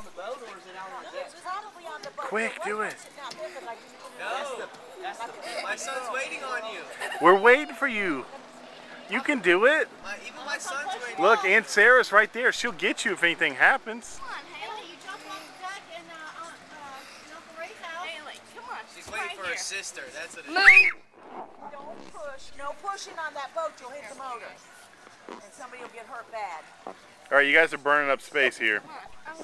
on the boat or is it out on the deck? It's probably on the boat. Quick, do it No, that's the, My son's waiting on you. We're waiting for you. You can do it. My, even my son's waiting. Look, Aunt Sarah's right there. She'll get you if anything happens. Her sister. That's what it is. Don't push. No pushing on that boat. You'll hit the motor. And somebody will get hurt bad. All right, you guys are burning up space here. I'm